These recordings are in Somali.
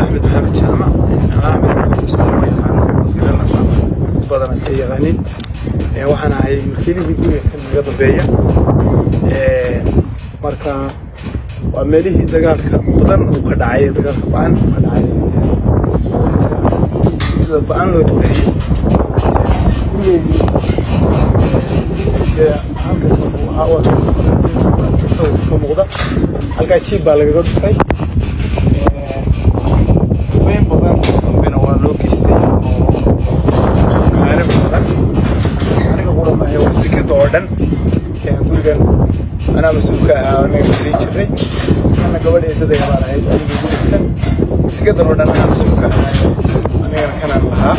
axmed maxamed jaamac axmed badan iska yaqaanin waxaan ahay milkiilihii guriga kan naga dambeeya marka waa meelihii dagaalka badan uu ka dhacay dagaalka ba'an uu ka dhacay sida ba'an loo tureeyey ka muuqda halkaa jiib baa lagaga dhufay aniga qura maahe waa sikada oo dhan gurigan anaa mas'uulka ah anaga gelin jiray ana gabadh eedadaya baan ahayd aniga gurigsan sikadan oo dhan anaa mas'uulka ahay anigana kanaan lahaa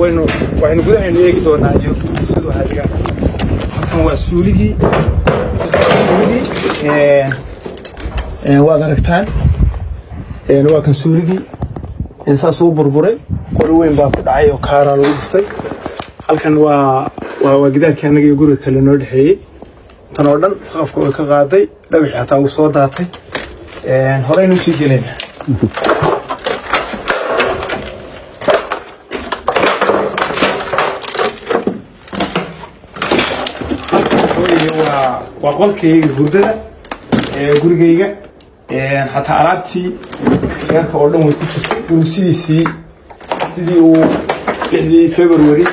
waynu waxaynu gudahaynu eegi doonaa iyo siduu ahaa deegaanka halkan waa suuligii suuligii waad aragtaan waa kan suuligii saas uu burburay. Qori weyn baa ku dhacay oo kaaraa lagu dhuftay. Halkan waa waa gidaarkii annaga iyo guriga kale noo dhexeeyey. Tan oo dhan saqafka way ka qaaday dhagaxii xataa wuu soo daatay. Horeynu u sii gelayna waa qolkayga hurdada gurigayga xataa alaabtii reerka oo dhan way ku jirtay. Gurigu sidii uu lixdii february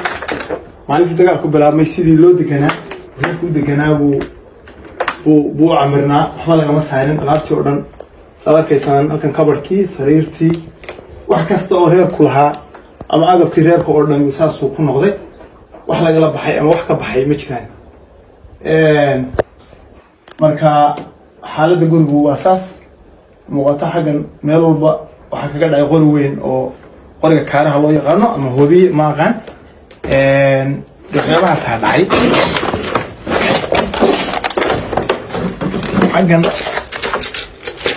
maalintii dagaalku bilaabmay sidii loo deganaa reerku u deganaa buu buu buu camirnaa. Waxba lagama saarin alaabtii oo dhan saad arkaysaan halkan kabarkii sariirtii wax kasta oo reerku lahaa ama agabkii reerka oo dhan saasuu ku noqday. Wax lagala baxay ama wax ka baxay ma jiraan. Marka xaaladda gurigu waa saas. Muuqato xaggan meel walba waxaa kaga dhacay qori weyn oo qoriga kaaraha loo yaqaano ama hobiye ma aqaan waxyaabahaasaa dhacay xaggan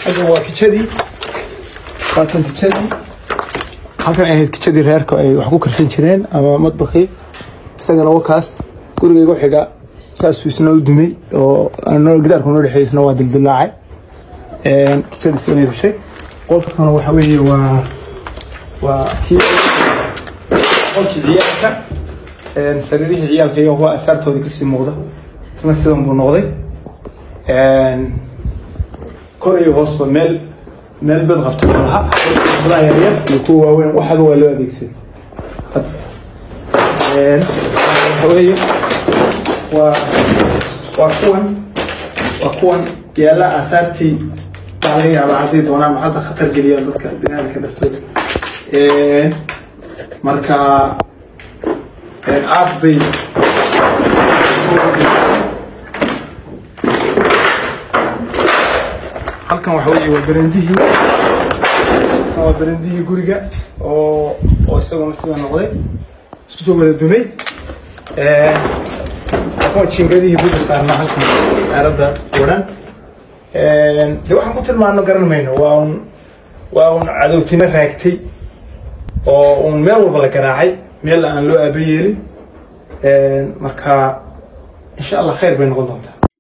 xaggan waa kijadii waatan kijadii halkan ay ahayd kijadii reerka ay wax ku karsan jireen ama madbakii isagana wakaas gurigayga xiga saasuu isna u dumay oo gidaarku noo dhexeey isna waa dildilaacay kijadiis inay rushay qolka kana waxa weeye waa waa kii qolkii ciyaalka sariirihii ciyaalka iyo waa asaartoodii ka sii muuqda isna sidan buu noqday. Kor iyo hoosba meel meel bed qabta laha badaha yaryar iyo kuwa waaweyn waxaba waa loo adeegsaday. Waxa weeye waa waa kuwan waa kuwan yaalla aasaartii baa laga yaabaa hadday doonaan hadda khatar geliyaan dadka binaadamka dhaftooda marka aad bay halkan waxa weeye waa berendihii waa berendihii guriga oo oo isaguna sida noqday. Isku soo wada dumay kuwa jingadihii guriga saarnaa halkan aaradda wadhan de waxaan ku tilmaano garan mayno. Waa un waa un cadowtimo raagtay oo uun meel walba la garaacay meel aan loo aaba yeelin marka insha allah khayr bay noqon doontaa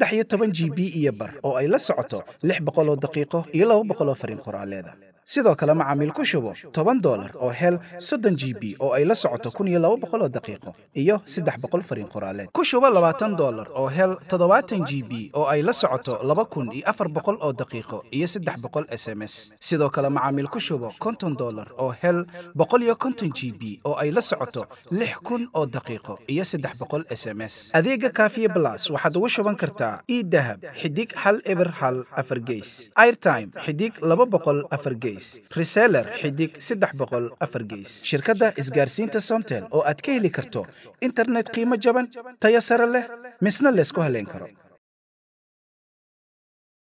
saddex iyo toban g b iyo bar oo ay la socoto lix boqol oo daqiiqo iyo laba boqol oo fariin qoraaleeda. Sidoo kale macaamiil ku shubo toban dolar oo hel soddon g b oo ay la socoto kun iyo laba boqol oo daqiiqo iyo saddex boqol fariin qoraaleed. Ku shubo labaatan dolar oo hel toddobaatan g b oo ay la socoto laba kun iyo afar boqol oo daqiiqo iyo saddex boqol s m s. Sidoo kale macaamiil ku shubo konton dolar oo hel boqol iyo konton g b oo ay la socoto lix kun oo daqiiqo iyo saddex boqol s m s. Adeega kaafiye blas waxaad ugu shuban kartaa e dahab xidig hal eber hal afar geys. Airtime xidig laba boqol afar geys. Reseller xidig saddex boqol afar geys. Shirkadda isgaarsiinta somtel oo aad ka heli karto internet qiimo jaban tayo sare leh misna laysku haleyn karo